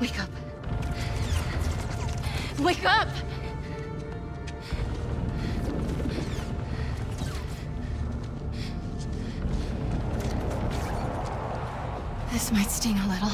Wake up. Wake up! This might sting a little.